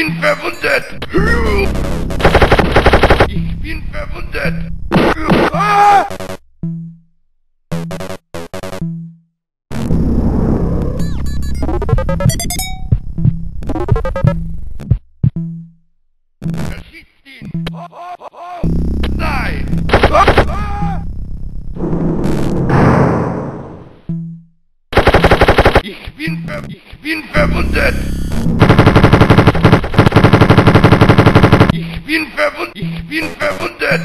bin verwundet. Ich bin verwundet. Ich bin ver ich bin verwundet. Ich bin verwundet. Ich bin verwundet.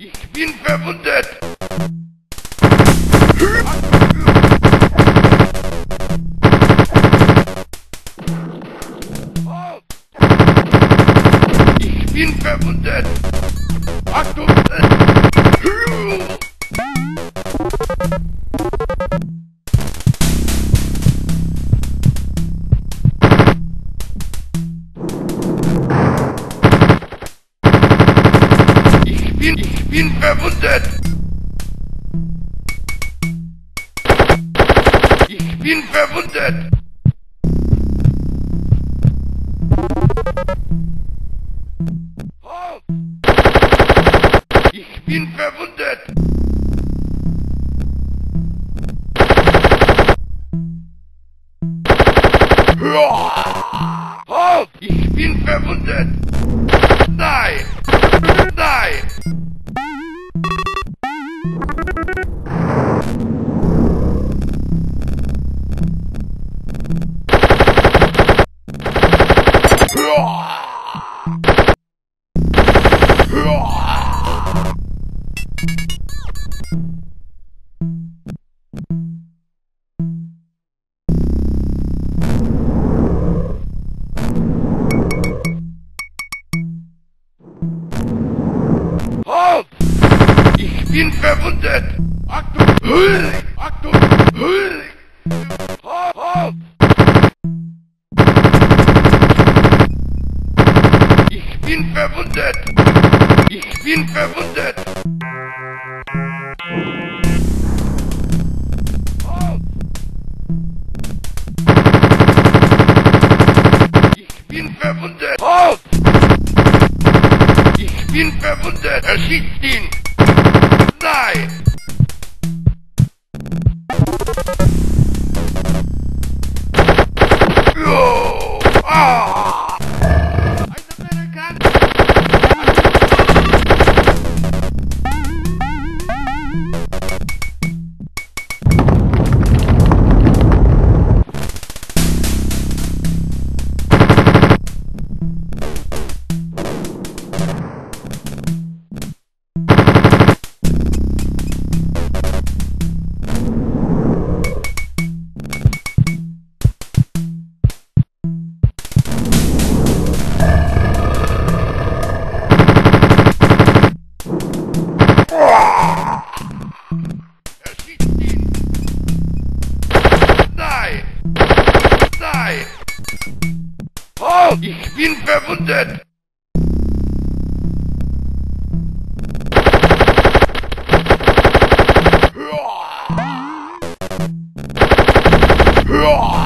Ich bin verwundet. Bin, ich bin verwundet. Ich bin verwundet. Ich bin verwundet. Ich bin verwundet. Ich bin verwundet! Achtung! Hüll! Achtung! Bin verwundet! Ich bin verwundet! Ich bin verwundet! Halt! Ich bin verwundet! Erschießt ihn! Nein! Ich bin verwundet! Hör! Hör!